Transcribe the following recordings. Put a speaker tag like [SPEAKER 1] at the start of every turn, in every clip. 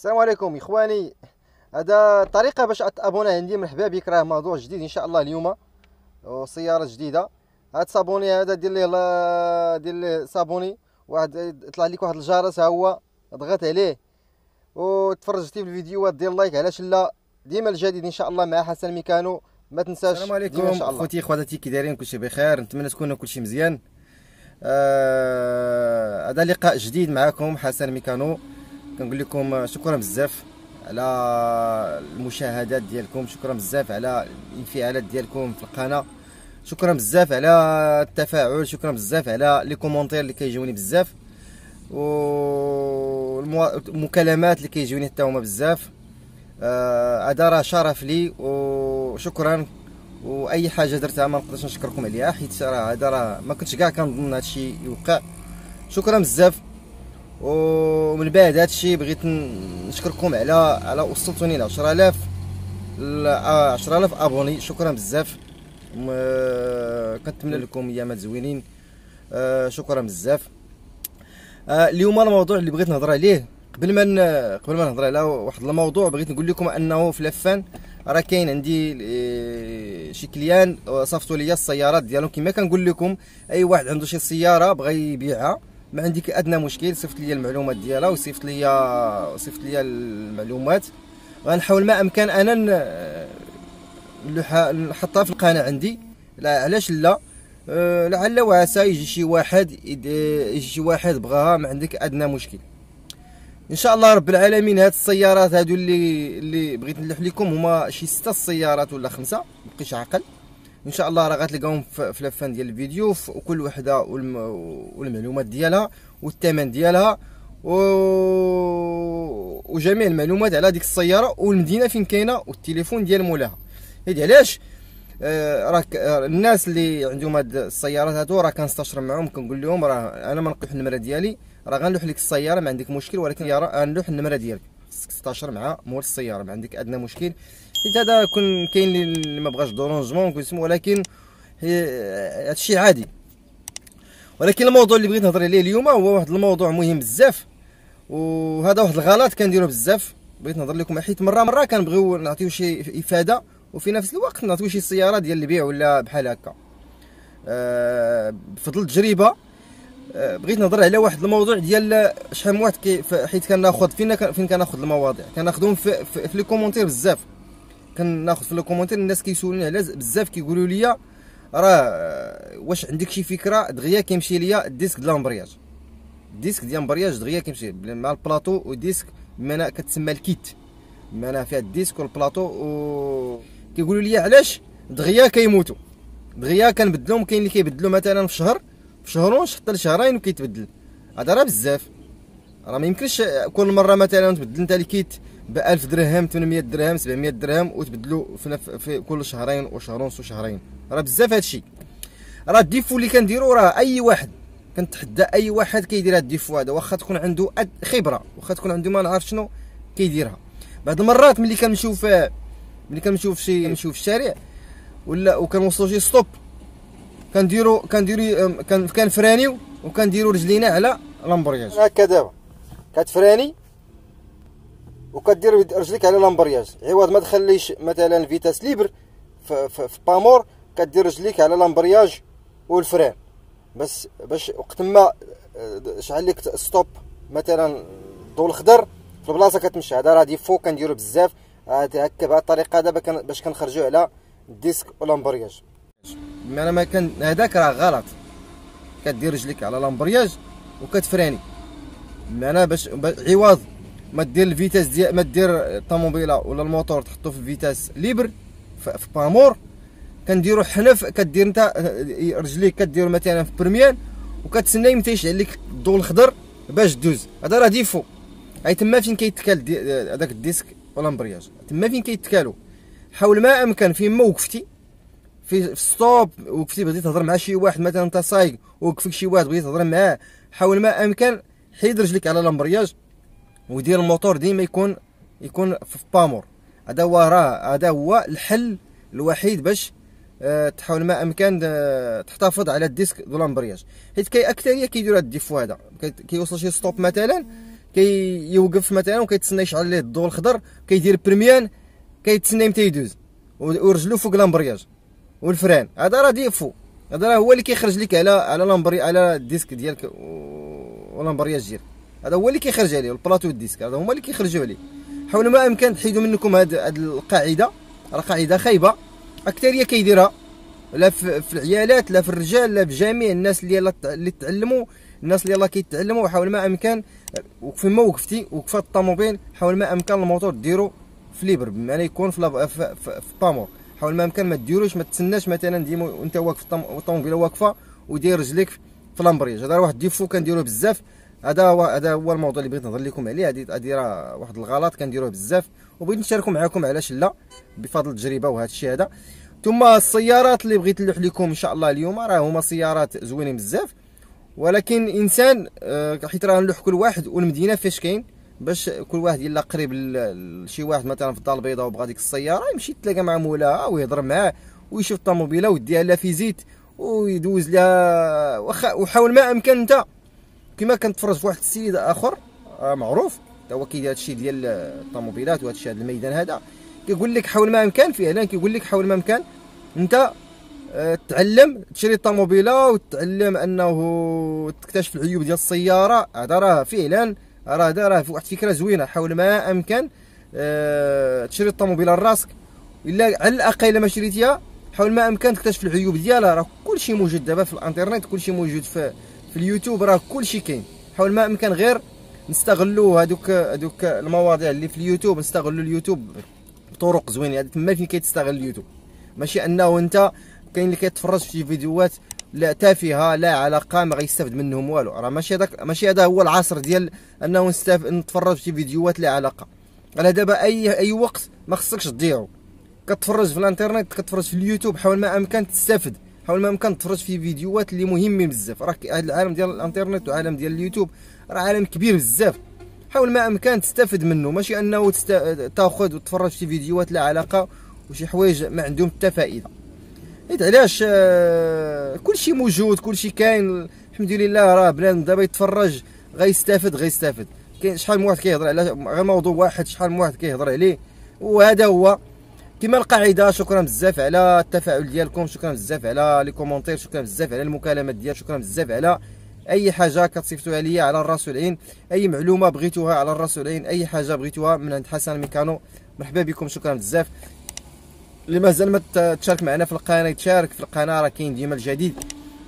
[SPEAKER 1] السلام عليكم إخواني. هذا طريقة باش تابونا عندي مرحبا بك راه موضوع جديد إن شاء الله اليوم وسيارة جديدة. هاد s'abonner هذا دير ليه دير ليه s'abonner واحد طلع لك واحد الجرس ها هو ضغط عليه. وتفرجتي في الفيديوهات دير like علاش لا؟ ديما الجديد إن شاء الله مع حسن ميكانو. ما تنساش.
[SPEAKER 2] السلام عليكم اخوتي خواتاتي كي دايرين كلشي بخير نتمنى تكونوا كلشي مزيان. آه، هذا آه لقاء جديد معكم حسن ميكانو. كنقول لكم شكرا بزاف على المشاهدات ديالكم شكرا بزاف على الانفعالات ديالكم في القناة شكرا بزاف على التفاعل شكرا بزاف على les commentaires اللي كيجوني بزاف والمكالمات اللي كيجوني حتى هما بزاف. آه، هذا راه شرف لي وشكرا وأي حاجة درتها ما نقدرش نشكركم عليها حيت راه هذا راه ما كنتش كاع كنظن هادشي يوقع. شكرا بزاف. ومن بعد هادشي بغيت نشكركم على على وصلتوني ل 10000 ل 10000 أبوني. شكرا بزاف. كنتمنى لكم ايامات زوينين. آه، شكرا بزاف. آه، اليوم الموضوع اللي بغيت نهضر عليه قبل ما قبل ما نهضر على واحد الموضوع بغيت نقول لكم أنه في لفان راه كاين عندي آه، شي كليان صافتوا لي السيارات ديالهم كما كنقول لكم أي واحد عنده شي سيارة بغى يبيعها ما عندك أدنى مشكل صيفط لي المعلومات ديالها وصيفط لي صيفط لي المعلومات. غنحاول ما أمكن أنا نحطها في القناة عندي. لا علاش لا؟ أه لعل وعسى يجي شي واحد يجي شي واحد بغاها ما عندك أدنى مشكل. إن شاء الله رب العالمين هاد السيارات هادو اللي اللي بغيت نلوح لكم هما شي ستة السيارات ولا خمسة مبقيش عاقل. إن شاء الله راه غتلقاوهم في لافان ديال الفيديو وكل وحدة والمعلومات ديالها والثمن ديالها و... وجميع المعلومات على ديك السيارة والمدينة فين كاينة والتليفون ديال مولاها. هادي علاش؟ آه راك آه الناس اللي عندهم هاد السيارات هادو راه كنستشر معاهم كنقول لهم راه أنا ما نلقيوش النمرة ديالي راه غنلوح لك السيارة ما عندك مشكل ولكن غنلوح النمرة ديالك. 16 مع مول السيارة ما عندك أدنى مشكل. حيت هذا كون كاين اللي ما بغاش dérangement كيسمو ولكن هادشي عادي. ولكن الموضوع اللي بغيت نهضر عليه اليوم هو واحد الموضوع مهم بزاف وهذا واحد الغلط كنديرو بزاف. بغيت نهضر لكم حيت مرة مرة كنبغيو نعطيو شي إفادة وفي نفس الوقت نعطيو شي سيارة ديال البيع ولا بحال هكا. أه بفضل التجربة. أه بغيت نهضر على واحد الموضوع ديال شحال من واحد حيت كناخذ فين فين كناخذ المواضيع؟ كناخذهم في, في, في les commentaires بزاف. كناخذ في ال commentaires الناس كيسولوني على بزاف كيقولوا لي راه واش عندك شي فكرة؟ دغيا كيمشي ليا ال disque ديال l'embrayage. ال disque ديال l'embrayage دغيا كيمشي مع ال plateau وال disque بمعنى كتسمى ال kit. بمعنى فيها ال disque وال plateau و كيقولوا لي علاش دغيا كيموتوا دغيا كنبدلهم كاين اللي كيبدلوا مثلا في شهر في شهر ونص حتى لشهرين وكيتبدل. هذا راه بزاف. راه ما يمكنش كل مرة مثلا تبدل أنت ال kit ب 1000 درهم 800 درهم 700 درهم وتبدلوا في, في كل شهرين وشهر ونص وشهرين راه بزاف هادشي. راه ال défaut اللي كنديرو راه أي واحد كنتحدى أي واحد كيدير هاد ال défaut هذا واخا تكون عنده خبرة واخا تكون عنده ما نعرف شنو كيديرها. بعض المرات ملي كنمشيو في ملي كنمشيو في شي نمشيو في الشارع ولا وكنوصلوا شي stop كنديرو كنديرو كنفرانيو وكنديرو رجلينا على l'embrayage
[SPEAKER 1] هكا دابا. كتفراني وكدير رجليك على l'embrayage. عوض ما تخليش مثلا vitesse libre في, point mort كدير رجليك على l'embrayage وال frein. بس باش وقت ما شعل لك stop مثلا الضوء الخضر في البلاصة كتمشي. هذا راه défaut كنديرو بزاف. هكا بهذه الطريقة دابا باش كنخرجوا على ال disque
[SPEAKER 2] و l'embrayage أنا ما كان هذاك راه غلط. كدير رجليك على l'embrayage وكتفراني. أنا باش عوض. ما دير ال vitesse ديال ما دير الطوموبيله ولا الموتور تحطو في ال vitesse libre في point mort كنديرو حنف كدير انت رجليك كديرو مثلا في première وكتسنى متى يشعل لك الضوء الخضر باش دوز هذا راه défaut. أي تما فين كيتكال هذاك ال disque و l'embrayage تما فين كيتكالو؟ حاول ما أمكن فين ما وقفتي في stop وقفتي بغيتي تهضر مع شي واحد مثلا أنت سايق وقفك شي واحد بغيتي تهضر معاه حاول ما أمكن حيد رجلك على l'embrayage ودير الموتور ديما يكون يكون في point mort. هذا هو راه هذا هو الحل الوحيد باش أه تحاول ما أمكن أه تحتفظ على ال disque de l'embrayage. حيت كاي أكثرية كيديروا هذا ال défaut هذا. كيوصل شي stop مثلا كيوقف مثلا وكيتسنى يشعل ليه الضوء الخضر كيدير première كيتسنى متى يدوز ورجلو فوق l'embrayage وال frein. هذا راه défaut. هذا راه هو اللي كيخرج لك على على l'embra على ال disque ديالك و l'embrayage ديالك. هذا هو اللي كيخرج عليه ال plateau ال disque هذا هما اللي كيخرجوا عليه. حاولوا ما امكن تحيدوا منكم هذه القاعدة. راه قاعدة خايبة. أكثرية كيديرها لا في العيالات لا في الرجال لا في جميع الناس اللي يلا اللي تعلموا الناس اللي يلا كيتعلموا. حاول ما امكن فيما وقفتي وقفات الطوموبيل. حاول ما امكن الموتور ديرو في libre بمعنى يكون في في, point mort حاول ما امكن ما ديروش ما تسناش مثلا ديما وانت واقف الطوموبيلة واقفة ودير رجليك في l'embrayage هذا واحد défaut كنديروه بزاف. هذا هو هذا هو الموضوع اللي بغيت نهضر لكم عليه. هذه هذه راه واحد الغلط كنديروه بزاف. وبغيت نشاركو معكم علاش لا بفضل التجربة وهذا الشيء هذا. ثم السيارات اللي بغيت نلوح لكم إن شاء الله اليوم راه هما سيارات زوينين بزاف. ولكن إنسان آه، حيت راه نلوح كل واحد والمدينة فاش كاين؟ باش كل واحد يلا قريب لشي واحد مثلا في الدار البيضاء وبغى ديك السيارة يمشي يتلاقى مع مولاها ويهضر معاه ويشوف الطوموبيلة ويديها لها في زيت ويدوز لها وحاول ما أمكن انت كما كنتفرج في واحد السيد آخر آه، معروف. هو كيدير هادشي ديال الطوموبيلات وهادشي هذا الميدان هذا كيقول لك حاول ما امكن فعلا كيقول لك حاول ما امكن انت آه، تعلم تشري الطوموبيلة وتعلم أنه تكتشف العيوب ديال السيارة. هذا راه فعلا راه هذا راه واحد الفكرة زوينة. حاول ما أمكن أه تشري الطوموبيلة لراسك. إلا على الأقل ما شريتيها حاول ما أمكن تكتشف العيوب ديالها. راه كلشي موجود دابا في الإنترنت كلشي موجود في في اليوتيوب راه كلشي كاين. حاول ما امكن غير نستغلوا هذوك هذوك المواضيع اللي في اليوتيوب نستغلوا اليوتيوب بطرق زوينة. تما فين كيتستغل اليوتيوب؟ ماشي انه انت كاين اللي كيتفرج في فيديوهات لا تافهه لا علاقه ما غيستافد منهم والو. راه ماشي هذاك ماشي هذا هو العصر ديال انه نستف... نتفرج في فيديوهات لا علاقة. على دابا اي أي وقت ما خصكش تضيعو. كتفرج في الانترنت كتفرج في اليوتيوب حاول ما امكن تستافد حاول ما امكن تفرج في فيديوهات اللي مهمين بزاف. راه هذا العالم ديال الانترنت وعالم ديال اليوتيوب راه عالم كبير بزاف. حاول ما امكن تستافد منه ماشي انه تست... تاخذ وتفرج في فيديوهات لا علاقة وشي حوايج ما عندهم حتى فائدة. حيت علاش؟ آه كلشي موجود كلشي كاين. الحمد لله راه بنادم دابا يتفرج غيستافد غيستافد كاين شحال من واحد كيهضر على غير موضوع واحد شحال من واحد كيهضر عليه. وهذا هو. كما القاعدة شكرا بزاف على التفاعل ديالكم شكرا بزاف على les commentaires شكرا بزاف على المكالمات ديال شكرا بزاف على أي حاجة كتصيفطوها ليا على الرأس والعين. أي معلومة بغيتوها على الرأس والعين أي حاجة بغيتوها من عند حسن ميكانو مرحبا بكم شكرا بزاف. اللي مازال ما تشارك معنا في القناة يتشارك في القناة راه كاين ديما الجديد.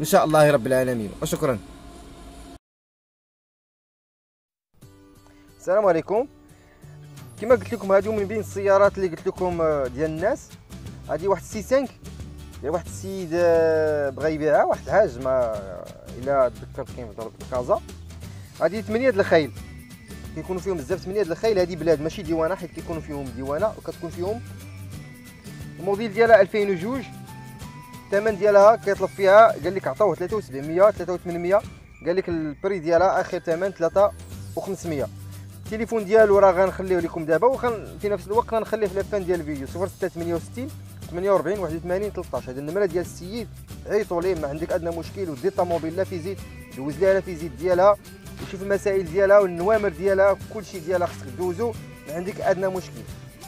[SPEAKER 2] إن شاء الله رب العالمين. وشكرا. السلام عليكم. كما قلت لكم هذو من بين السيارات اللي قلت لكم آه، ديال الناس. هذه واحد C 5 ديال واحد السيد آه، بغى يبيعها واحد الحاج ما إلا تذكرت كاين في كازا هذه 8 د الخيل. كيكونوا فيهم بزاف 8 د الخيل. هذه بلاد ماشي ديوانة حيت كيكونوا فيهم ديوانة وكتكون فيهم الموديل ديالها 2002 الثمن ديالها كيطلب فيها قال لك عطاوه 3700 3800 قال لك البري ديالها آخر ثمن 3500 التليفون ديالو راه غنخليه لكم دابا وخن في نفس الوقت غنخليه في لافان ديال الفيديو. 0668 48 81 13 هذه النمرة ديال السيد عيطوا ليه ما عندك أدنى مشكل ودي طوموبيل la visite دوز ليها la visite ديالها وشوف المسائل ديالها والنوامر ديالها كلشي ديالها خصك دوزو. ما عندك أدنى مشكل.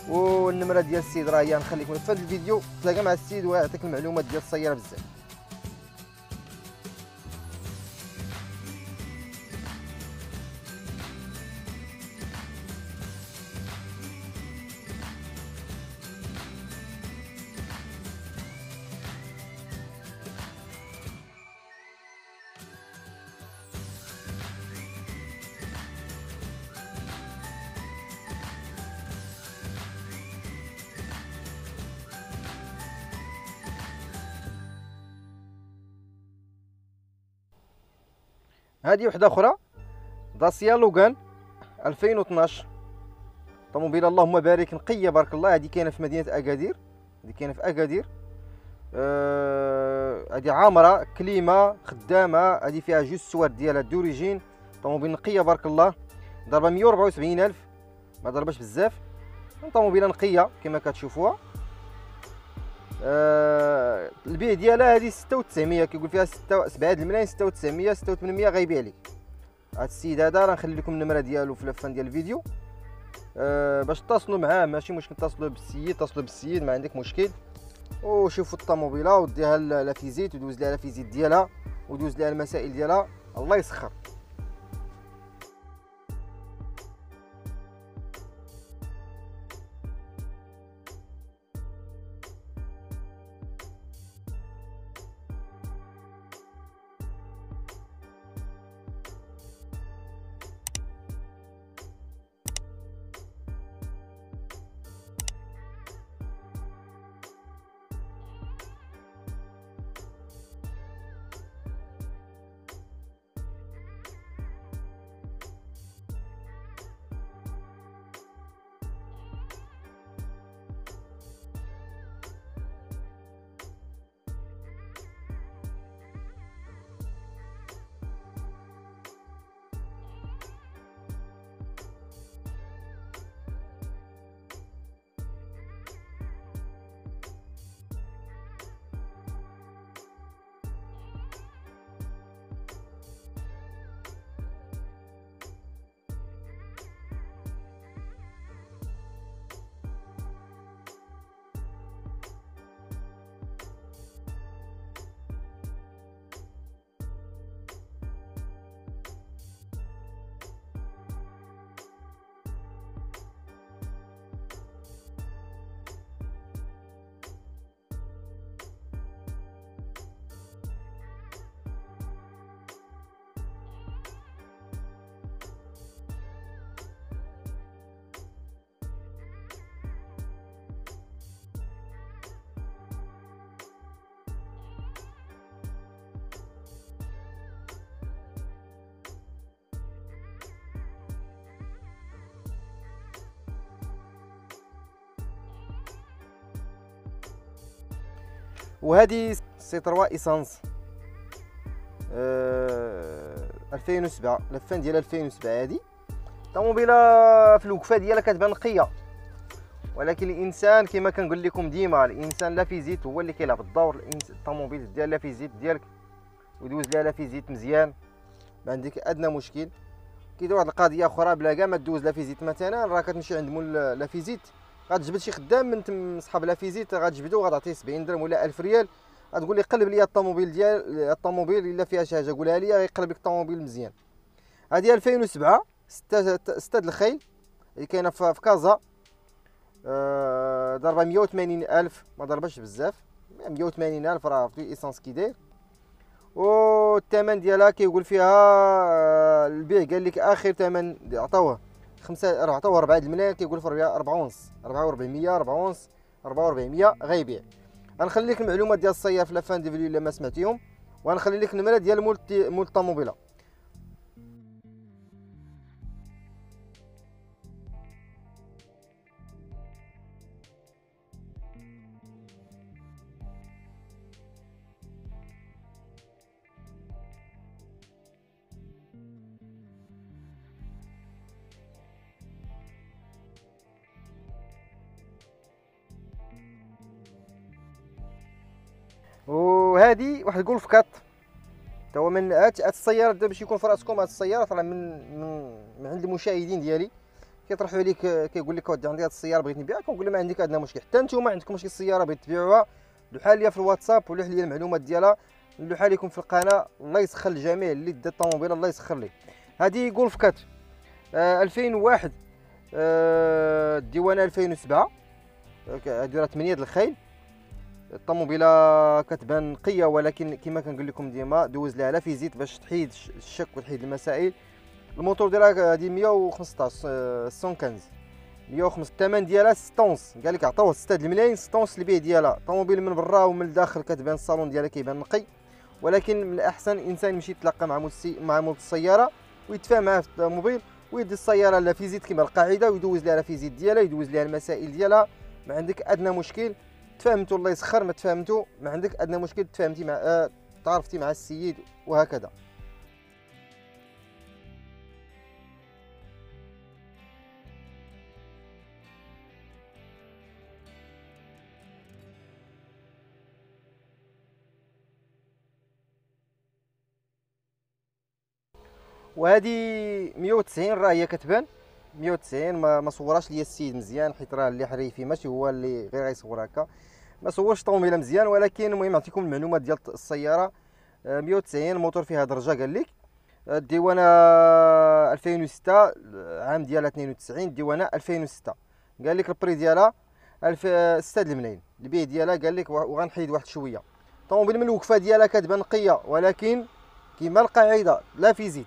[SPEAKER 2] والنمرة ديال السيد راه هي نخليكم في الفيديو. تلاقى مع السيد ويعطيك المعلومات ديال السيارة بزاف. هذه وحدة أخرى. داسيا لوغان 2012 طوموبيل اللهم بارك. نقية بارك الله. هذه كاينة في مدينة أكادير. هذه كاينة في أكادير. آه، هذه آه عامرة كليمة خدامة. هذه فيها جوج سوار ديالها دوريجين. طوموبيل نقية بارك الله. ضربة 174 ألف. ما ضربش بزاف. طوموبيله نقية كما كتشوفوها. آه البيع ديالها هذه 6900 كيقول فيها 7 الملايين 6900 6800 غيبيع لك هذا السيد هذا راه نخلي لكم النمرة ديالو في la fin ديال الفيديو. أه باش تتصلوا معاه ماشي مشكل تتصلوا بالسيد اتصلوا بالسيد ما عندك مشكل. وشوفوا الطوموبيلة وديها la visite ودوز لها la visite ديالها ودوز لها المسائل ديالها. الله يسخر. وهذه C 3 essence أه 2007 la fin ديال 2007 هذه طوموبيلة في الوقفة ديالها كتبان نقية. ولكن الإنسان كما كنقول لكم ديما الإنسان la visite هو اللي كيلعب الدور. الطوموبيل ديال la visite ديالك ودوز لها la visite مزيان. ما عندك أدنى مشكل. كيدير واحد القضية أخرى بلا كاع ما دوز la visite. مثلا راه كتمشي عند مول la visite. غتجبد شي خدام من تم صحاب la visite غتجبدو وغتعطيه 70 درهم ولا 1000 ريال. غتقول لي قلب لي الطوموبيل ديال الطوموبيل إلا فيها شي حاجة قولها لي غيقلب لك الطوموبيل مزيان. هذه 2007 ستة الخيل. اللي كاينة في كازا. آه ضربة 180 ألف. ما ضربش بزاف. 180 ألف راه في essence كي داير. والثمن ديالها كيقول فيها آه البيع. قال لك آخر ثمن عطاوه. خمسة عطاوه 4 الملايين كيقول في 4 ونص 4 400 4 ونص 4 400 غيبيع. غنخلي لك المعلومات ديال السيار في لافان دي فيديو إلا ما سمعتيهم وغنخلي لك النمرة ديال مول مول الطوموبيله وهذه واحد الجولف كات. هو من هاد السيارة باش يكون في راسكم هاد السيارة طالعه من من من عند المشاهدين ديالي. كيطرحوا عليك كيقول لك ودي عندي هاد السيارة بغيت نبيعها كنقول ما عندك ادنى مشكل. حتى نتوما عندكم شي سيارة بغيت تبيعوها. لوحها ليا في الواتساب ولوح لي المعلومات ديالها. نلوحها لكم في القناة. الله يسخر الجميع اللي دا الطوموبيل الله يسخر ليه. هذه جولف كات. آه 2001 آه الديوانه 2007 هذه راه 8 الخيل. الطوموبيله كتبان نقيه ولكن كما كنقول لكم ديما دوز لها la visite باش تحيد الشك وتحيد المسائل. الموتور ديالها هذه 115 115 115 الثمن ديالها 6 ونص قال لك عطاوه 6 الملايين 6 ونص البيع ديالها. الطوموبيل من برا ومن الداخل كتبان الصالون ديالها كيبان نقي. ولكن من الأحسن الانسان يمشي يتلاقى مع مولسي مع مول السيارة ويتفاهم معاه في الطوموبيل ويدي السيارة la visite كما القاعدة ويدوز لها visite ديالها يدوز لها المسائل ديالها. ما عندك أدنى مشكل. تفاهمتوا الله يسخر ما تفاهمتوا ما عندك أدنى مشكل تفاهمتي مع آه تعرفتي مع السيد وهكذا.
[SPEAKER 1] وهذه 190 راه هي كتبان. 190 ما, ما صوراش ليا السيد مزيان حيت راه اللي حريفي ماشي هو اللي غير غيصور هكا. ما صورش الطوموبيله مزيان ولكن المهم نعطيكم المعلومات ديال السيارة. 190 الموتور فيها درجة قال لك. الديوانة 2006 عام ديالها 92 الديوانة 2006 قال لك البري ديالها 1000 6 الملايين. البيع ديالها قال لك وغنحيد واحد شوية. الطوموبيل من الوقفة ديالها كتبان نقية ولكن كما القاعدة la visite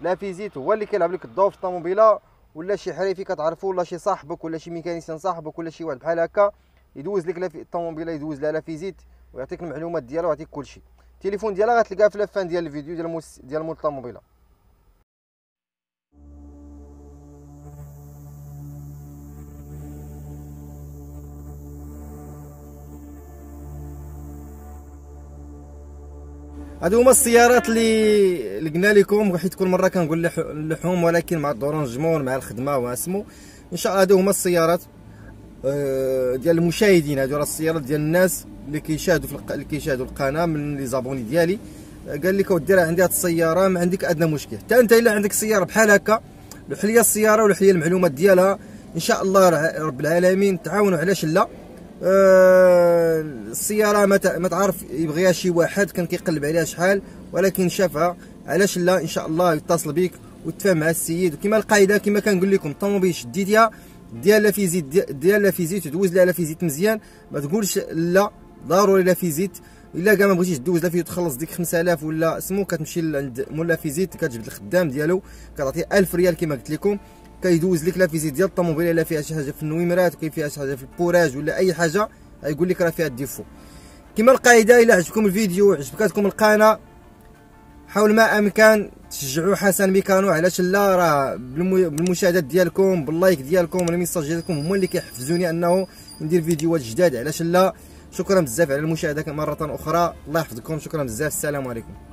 [SPEAKER 1] la visite هو اللي كيلعب لك الضوء في الطوموبيلة. ولا شي حريفي كتعرفو ولا شي صاحبك ولا شي mécanicien صاحبك ولا شي واحد بحال هكا يدوز لك الطوموبيله يدوز لها la visite ويعطيك المعلومات ديالها ويعطيك كلشي. التليفون ديالها غتلقاه في la fin ديال الفيديو ديال ديال مول الطوموبيلة.
[SPEAKER 2] هادو هما السيارات اللي قلنا لكم حيت كل مرة كنقول اللحوم ولكن مع الدورانجمون مع الخدمة واسمو إن شاء الله هادو هما السيارات آه، ديال المشاهدين. هادو راه السيارات ديال الناس اللي كيشاهدوا في اللي كيشاهدوا القناة من لي زابوني ديالي. قال لك اودي راه عندي هاد السيارة ما عندك أدنى مشكل. حتى أنت إلا عندك سيارة بحال هكا لوح ليا السيارة ولوح ليا المعلومات ديالها إن شاء الله رب العالمين تعاونوا علاش لا. أه السيارة ما تعرف يبغيها شي واحد كان كيقلب عليها شحال ولكن شافها. علاش لا؟ إن شاء الله يتصل بك وتفاهم مع السيد. وكما القاعدة كما كنقول لكم الطوموبيل شديتيها ديال la visite ديال la visite تدوز لها la visite مزيان. ما تقولش لا ضروري la visite. إلا كاع ما بغيتيش دوز la visite تخلص ديك 5000 ولا سمو كتمشي عند مول la visite كتجبد الخدام ديالو كتعطيه 1000 ريال كما قلت لكم. كيدوز لك la visite ديال الطوموبيل الا فيها شي حاجة في النويمرات كاين فيها شي حاجة في البوراج ولا أي حاجة غيقول لك راه فيها الـ défaut. كما القاعدة إلا عجبكم الفيديو عجبتكم القناة حاول ما أمكن تشجعوا حسن ميكانو علاش لا؟ راه بالمشاهدات ديالكم بال like ديالكم وال message ديالكم هما اللي كيحفزوني أنه ندير فيديوهات جداد علاش لا؟ شكرا بزاف على المشاهدة مرة أخرى الله يحفظكم شكرا بزاف السلام عليكم.